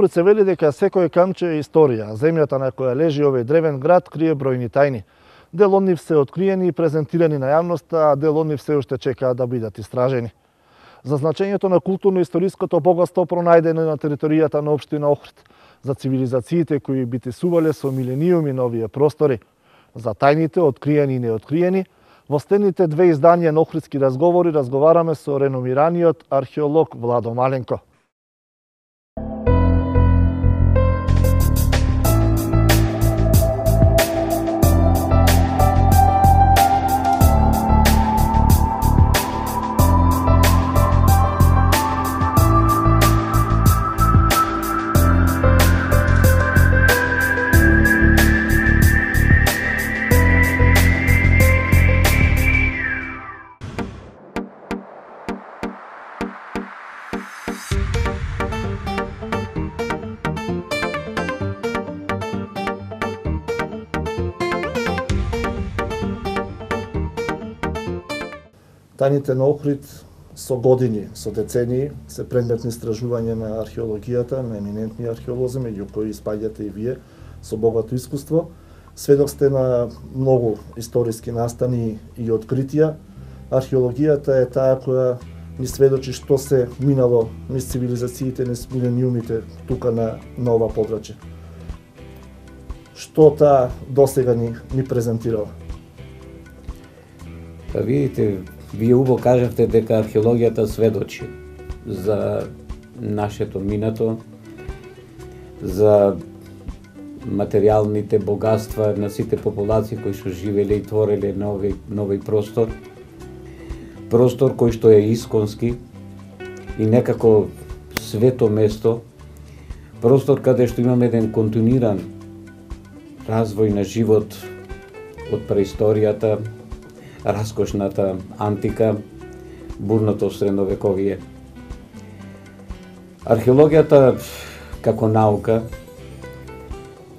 За Охрид се вели дека секој камче е историја, земјата на која лежи овој древен град крие бројни тајни. Дел од нив се откриени и презентирани на јавноста, а дел од нив се уште чекаат да бидат истражени. За значењето на културно-историското богатство пронајдено на територијата на општина Охрид, за цивилизациите кои битесувале со милениуми на овие простори, за тајните откриени и неоткриени, во стените две изданија на Охридски разговори разговараме со реномираниот археолог Владо Маленко. Таните на Охрид со години, со децении, се предмет на истражување на археологијата, на еминентни археолози, меѓу кои спаѓате и вие, со богато искуство. Сведок сте на многу историски настани и откритија. Археологијата е таа која ни сведочи што се минало низ цивилизациите, низ милениумите тука на, на ова подраче. Што таа досега ни, ни презентирала? Па видите, Вие убо кажавте дека археологијата сведочи за нашето минато, за материјалните богатства на сите популации кои што живеле и твореле на овој, на овој простор. Простор кој што е исконски и некако свето место, простор каде што имаме еден континуиран развој на живот од преисторијата, раскошната антика, бурното средновековие. Археологијата како наука,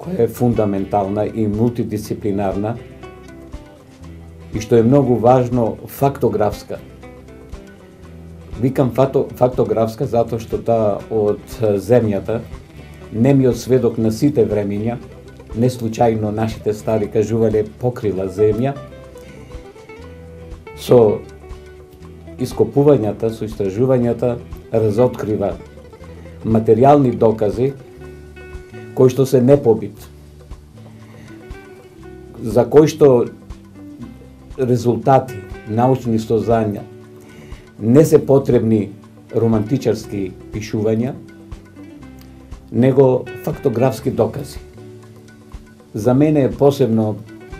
која е фундаментална и мултидисциплинарна, и што е многу важно, фактографска. Викам фактографска затоа што таа од земјата, немиот сведок на сите времиња, не случајно нашите стари кажувале покрила земја, со ископувањата, со истражувањата разоткрива материјални докази кои што се непобит, за кои што резултати, научни стозања не се потребни романтичарски пишувања, него фактографски докази. За мене е посебно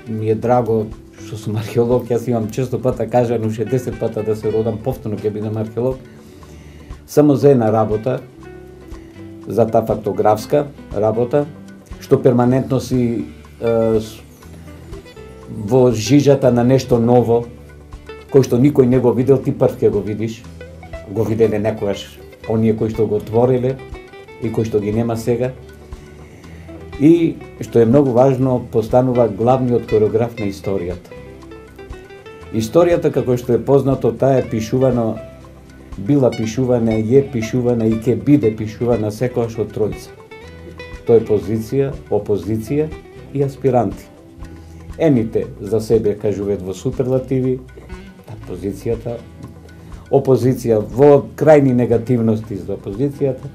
ми е драго што сум археолог, јас имам често пата кажано уште 10 пата да се родам, повторно ќе бидам археолог, само за една работа, за таа фактографска работа, што перманентно си е, во жижата на нешто ново, кој што никој не го видел, ти прв ќе го видиш. Го виделе некојаш оние кои што го отвориле и кои што ги нема сега. И, што е многу важно, постанува главниот хореограф на историјата. Историјата, како што е познато, таа е пишувана, била пишувана, е пишувана и ќе биде пишувана секојаш од тројца. Тоа е позиција, опозиција и аспиранти. Ените за себе кажуваат во суперлативи, та позицијата, опозиција во крајни негативности за опозицијата,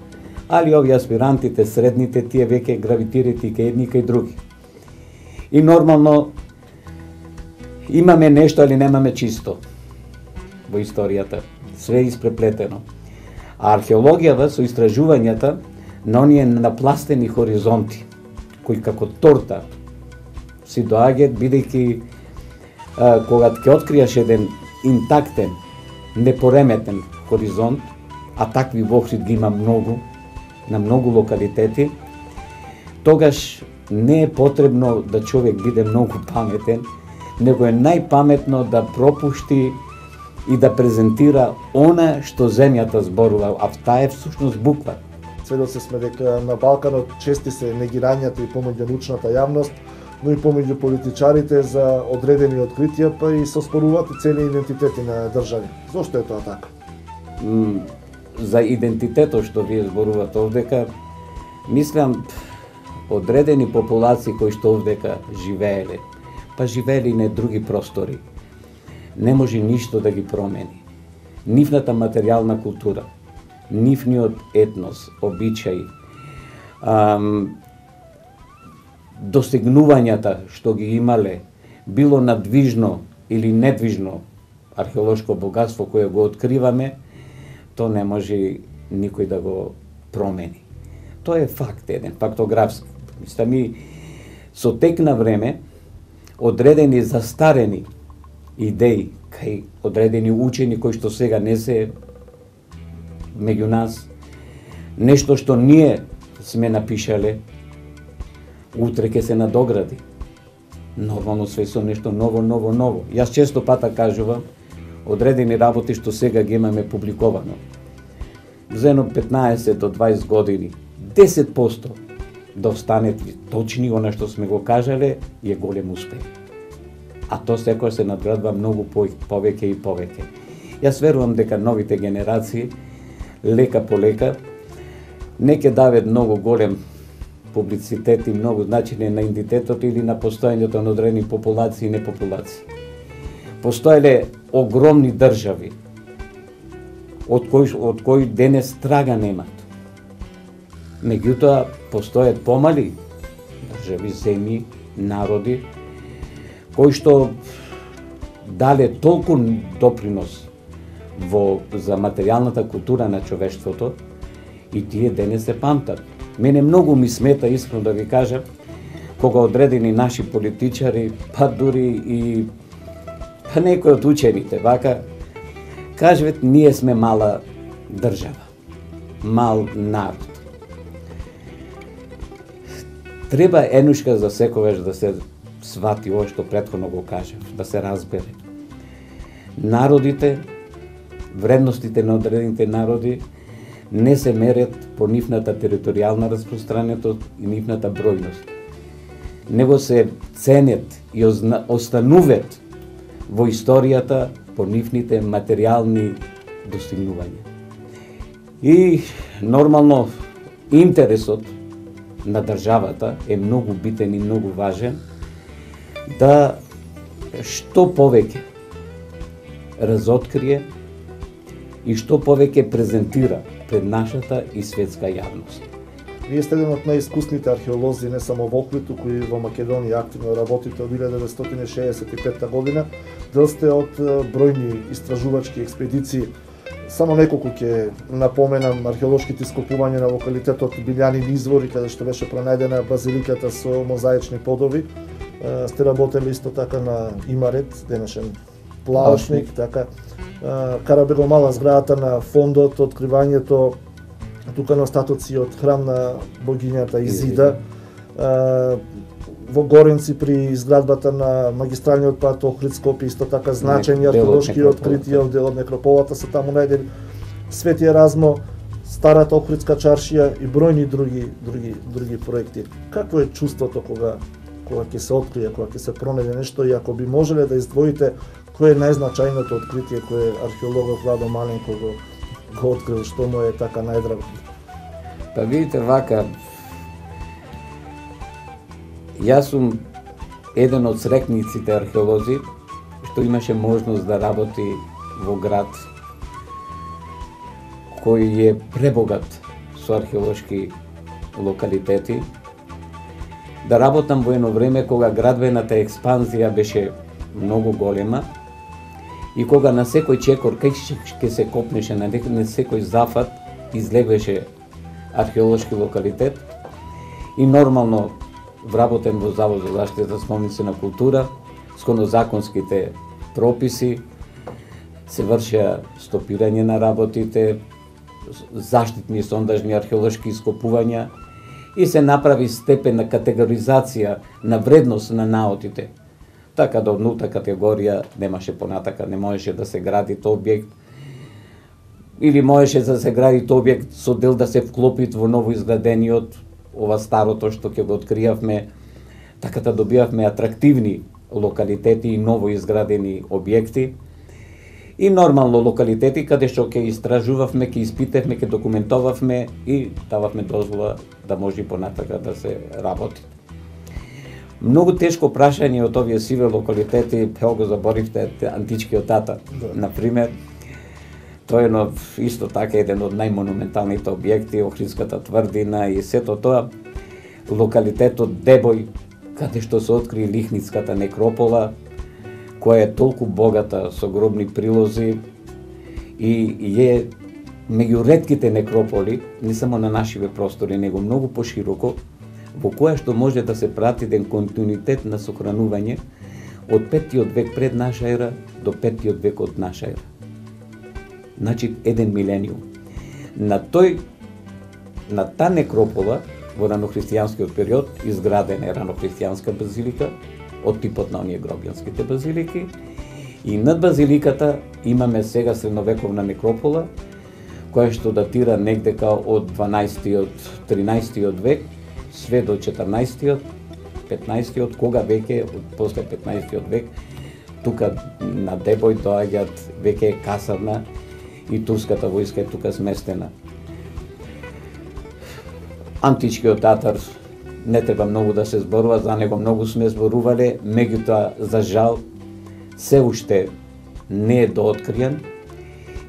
али овие аспирантите, средните, тие веќе гравитираат и кај едни и кај други. И нормално имаме нешто, али немаме чисто во историјата. Све испреплетено. А археологијава со истражувањата на оние напластени хоризонти, кои како торта си доаѓаат, бидејќи кога ќе откриеш еден интактен, непореметен хоризонт, а такви во ги има многу, на многу локалитети, тогаш не е потребно да човек биде многу паметен, него е најпаметно да пропушти и да презентира она што земјата зборува, а таа е всушност буква. Сведоци сме дека на Балканот чести се негирањата и помеѓу научната јавност, но и помеѓу политичарите за одредени откритија, па и со споруваат цели идентитети на држави. Зошто е тоа така? за идентитетот што вие зборувате овдека, Мислам, одредени популации кои што овдека живееле, па живели на други простори, не може ништо да ги промени. Нивната материјална култура, нивниот етнос, обичаи, ам, достигнувањата што ги имале, било надвижно или недвижно археолошко богатство кое го откриваме, то не може никој да го промени. Тоа е факт еден, фактографски. Мисля ми, со тек на време, одредени застарени идеи кај одредени учени кои што сега не се меѓу нас, нешто што ние сме напишале, утре ќе се надогради. Нормално све со нешто ново, ново, ново. Јас често пата кажувам, одредени работи што сега ги имаме публиковано. За 15 до 20 години, 10% да останат точни она што сме го кажале, е голем успех. А то секој се надградва многу повеќе и повеќе. Јас верувам дека новите генерации, лека по лека, не ќе дават многу голем публицитет и многу значење на идентитетот или на постојањето на одредени популации и непопулации. Постоеле огромни држави, од кои, од кои денес трага нема. Меѓутоа, постојат помали држави, земји, народи, кои што дале толку допринос во за материјалната култура на човештвото и тие денес се памтат. Мене многу ми смета, искрено да ви кажам, кога одредени наши политичари, па дури и па некои од учените, вака, кажват, ние сме мала држава, мал народ. Треба енушка за секогаш да се свати ова што претходно го кажав, да се разбере. Народите, вредностите на одредените народи не се мерят по нивната територијална распространетост и нивната бројност. Него се ценет и остануват во историјата по нивните материјални достигнувања. И нормално интересот на државата е многу битен и многу важен да што повеќе разоткрие и што повеќе презентира пред нашата и светска јавност. Вие сте еден од најискусните археолози не само во Охрид, туку и во Македонија активно работите од 1965 година. Дел сте од бројни истражувачки експедиции. Само неколку ќе напоменам археолошките ископувања на локалитетот Билјанин извори, каде што беше пронајдена базиликата со мозаични подови. Сте работели исто така на Имарет, денешен плаошник, така. Карабеломала зградата на фондот, откривањето тука на остатоци од храм на богињата Изида, во Горенци при изградбата на магистралниот пат Охрид Скопје исто така значени археолошки откритија од делот некрополата се таму најдени Свети Еразмо, старата Охридска чаршија и бројни други други други проекти. Какво е чувството кога кога ќе се открие, кога ќе се пронајде нешто и ако би можеле да издвоите Кој е најзначајното откритие кое археологот Владо Маленко го, го открил, што му е така најдраго? Па видите вака, јас сум еден од срекниците археолози што имаше можност да работи во град кој е пребогат со археолошки локалитети, да работам во едно време кога градбената експанзија беше многу голема И кога на секој чекор кај ќе се копнеше на на секој зафат излегвеше археолошки локалитет. И нормално вработен во Завод за заштита спомници на култура, сконо законските прописи, се вршеа стопирање на работите, заштитни сондажни археолошки ископувања и се направи степен на категоризација на вредност на наотите. Така до нута категорија немаше понатака, не можеше да се гради тој објект. Или можеше да се гради тој објект со дел да се вклопи во ново изградениот ова старото што ќе го откријавме, така да добивавме атрактивни локалитети и ново изградени објекти. и нормално локалитети каде што ќе истражувавме, ќе испитевме, ќе документовавме и дававме дозвола да може и понатака да се работи. Многу тешко прашање од овие сиве локалитети, пео го заборивте античкиот тата, да. на пример. Тоа е едно, исто така еден од најмонументалните објекти, Охридската тврдина и сето тоа. Локалитетот Дебој, каде што се откри Лихницката некропола, која е толку богата со гробни прилози и е меѓу редките некрополи, не само на нашиве простори, него многу пошироко, во која што може да се прати ден континуитет на сохранување од петиот век пред наша ера до петиот век од наша ера. Значи, еден милениум. На тој, на та некропола, во ранохристијанскиот период, изградена е ранохристијанска базилика, од типот на оние гробјанските базилики. И над базиликата имаме сега средновековна некропола, која што датира негдека од 12-тиот, 13-тиот век, све до 14-тиот, 15-тиот, кога веќе после 15-тиот век тука на Дебој доаѓаат веќе касарна и турската војска е тука сместена. Античкиот татар не треба многу да се зборува, за него многу сме зборувале, меѓутоа, за жал, се уште не е дооткриен.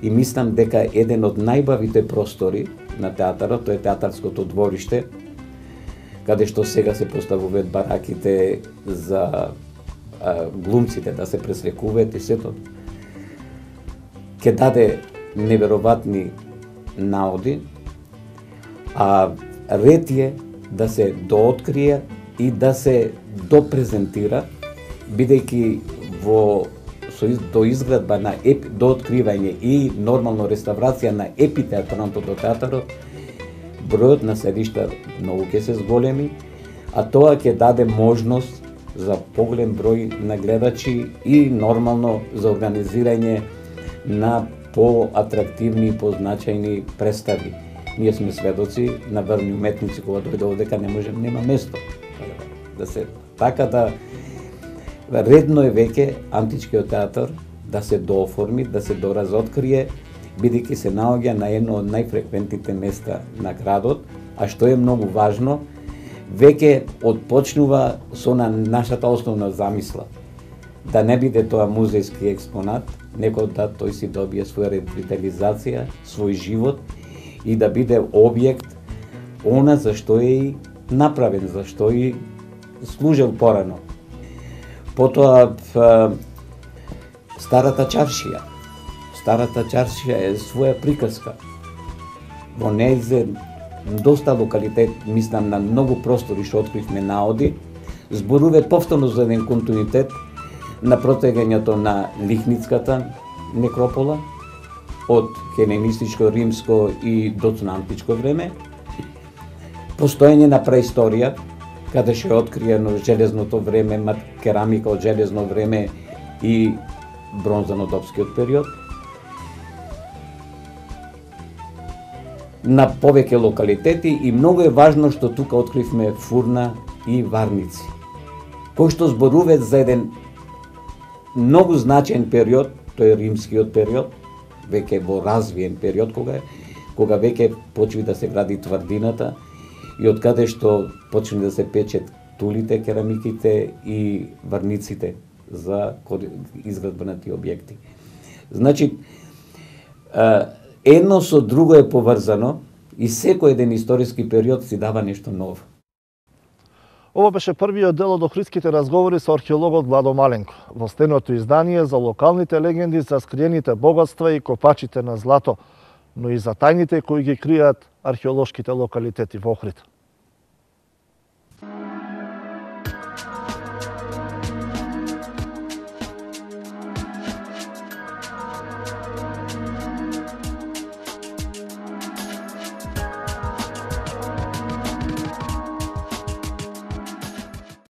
И мислам дека еден од најбавите простори на театарот, тоа е театарското двориште, каде што сега се поставуваат бараките за а, глумците да се пресрекуваат и сето, ќе даде неверојатни наоди, а ред е да се дооткрие и да се допрезентира, бидејќи во со до изградба на еп, до откривање и нормално реставрација на епитеатралното до театарот, бројот на седишта многу ќе се зголеми, а тоа ќе даде можност за поголем број на гледачи и нормално за организирање на поатрактивни и позначајни представи ние сме сведоци на верни уметници кога дојде дека не може нема место да се така да редно е веќе античкиот театар да се дооформи, да се доразоткрие, бидејќи се наоѓа на едно од најфреквентните места на градот, а што е многу важно, веќе отпочнува со на нашата основна замисла. Да не биде тоа музејски експонат, него да тој си добие своја ревитализација, свој живот и да биде објект она за што е и направен, за што и служел порано. Потоа старата чаршија. Старата чаршија е своја приказка. Во нејзе доста локалитет, мислам на многу простори што откривме наоди, зборуве повторно за еден континуитет на протегањето на Лихницката некропола, од хеленистичко, римско и доцнантичко време, постоење на преисторија, каде ше откриено железното време, керамика од железно време и бронзанодопскиот период. На повеќе локалитети и многу е важно што тука откривме фурна и варници, кои што зборуваат за еден многу значаен период, тој е римскиот период, веќе во развиен период кога кога веќе почви да се гради тврдината и од каде што почни да се печат тулите, керамиките и варниците за изградба на тие објекти. Значи, едно со друго е поврзано и секој еден историски период си дава нешто ново. Ова беше првиот дел од охридските разговори со археологот Владо Маленко. Во стеното издание за локалните легенди за скриените богатства и копачите на злато, но и за тајните кои ги кријат археолошките локалитети во Охрид.